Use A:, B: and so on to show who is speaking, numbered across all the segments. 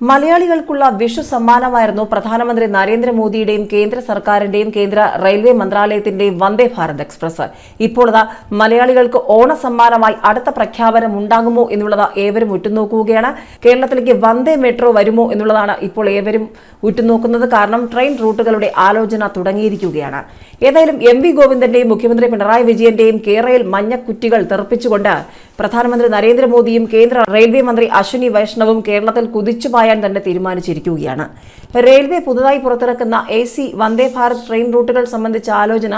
A: മലയാളികൾക്കുള്ള വിഷു സമ്മാനമായിരുന്നു പ്രധാനമന്ത്രി നരേന്ദ്രമോദിയുടെയും കേന്ദ്ര സർക്കാരിന്റെയും കേന്ദ്ര റെയിൽവേ മന്ത്രാലയത്തിന്റെയും വന്ദേ ഭാരത് എക്സ്പ്രസ്. ഇപ്പോൾ മലയാളികൾക്ക് ഓണ സമ്മാനമായി അടുത്ത പ്രഖ്യാപനം ഉണ്ടാകുമോ എന്നുള്ളത് ഏവരും ഉറ്റുനോക്കുകയാണ്. കേരളത്തിലേക്ക് വന്ദേ മെട്രോ വരുമോ എന്നുള്ളതാണ് ഇപ്പോൾ ഏവരും ഉറ്റുനോക്കുന്നത്. കാരണം ട്രെയിൻ റൂട്ടുകളുടെ ആലോചന തുടങ്ങിയിരിക്കുകയാണ്. ഏതായാലും എം വി ഗോവിന്ദന്റെയും മുഖ്യമന്ത്രി പിണറായി വിജയന്റെയും കേരളയിൽ മഞ്ഞക്കുറ്റികൾ തെറിപ്പിച്ചുകൊണ്ട് പ്രധാനമന്ത്രി നരേന്ദ്രമോദിയും കേന്ദ്ര റെയിൽവേ മന്ത്രി അശ്വിനി വൈഷ്ണവും കേരളത്തിൽ കുതിച്ചു പായാൻ തന്നെ തീരുമാനിച്ചിരിക്കുകയാണ്. റെയിൽവേ പുതുതായി പുറത്തിറക്കുന്ന A C Vande Bharat train റൂട്ടുകൾ സംബന്ധിച്ച ആലോചന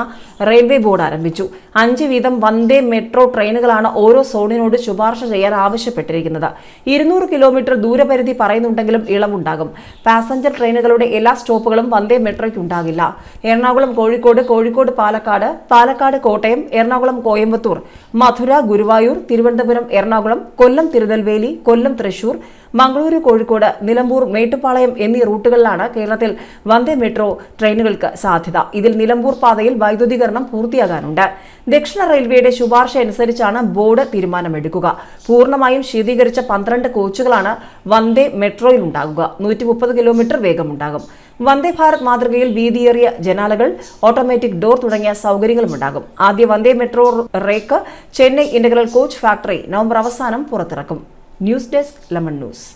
A: റെയിൽവേ ബോർഡ് ആരംഭിച്ചു. അഞ്ച് വീതം വന്ദേ മെട്രോ ട്രെയിനുകളാണ് ഓരോ സോണിനോട് ശുപാർശ ചെയ്യാൻ ആവശ്യപ്പെട്ടിരിക്കുന്നത്. ഇരുന്നൂറ് കിലോമീറ്റർ ദൂരപരിധി പറയുന്നുണ്ടെങ്കിലും ഇളവുണ്ടാകും. പാസഞ്ചർ ട്രെയിനുകളുടെ എല്ലാ സ്റ്റോപ്പുകളും വന്ദേ മെട്രോയ്ക്ക് ഉണ്ടാകില്ല. എറണാകുളം കോഴിക്കോട് കോഴിക്കോട് പാലക്കാട് പാലക്കാട് കോട്ടയം എറണാകുളം കോയമ്പത്തൂർ മധുര ഗുരുവായൂർ തിരുവനന്തപുരം എറണാകുളം കൊല്ലം തിരുനെൽവേലി കൊല്ലം തൃശൂർ മംഗളൂരു കോഴിക്കോട് നിലമ്പൂർ മേട്ടുപാളയം എന്നീ റൂട്ടുകളിലാണ് കേരളത്തിൽ വന്ദേ മെട്രോ ട്രെയിനുകൾക്ക് സാധ്യത. ഇതിൽ നിലമ്പൂർ പാതയിൽ വൈദ്യുതീകരണം പൂർത്തിയാകാനുണ്ട്. ദക്ഷിണ റെയിൽവേയുടെ ശുപാർശ അനുസരിച്ചാണ് ബോർഡ് തീരുമാനമെടുക്കുക. പൂർണമായും ശീതീകരിച്ച പന്ത്രണ്ട് കോച്ചുകളാണ് വന്ദേ മെട്രോയിൽ ഉണ്ടാകുക. നൂറ്റി മുപ്പത് കിലോമീറ്റർ വേഗമുണ്ടാകും. വന്ദേ ഭാരത് മാതൃകയിൽ വീതിയേറിയ ജനാലകൾ ഓട്ടോമാറ്റിക് ഡോർ തുടങ്ങിയ സൗകര്യങ്ങളുമുണ്ടാകും. ആദ്യ Vande metro rake Chennai integral coach factory November അവസാനം പുറത്തിറക്കും. News desk lemon news.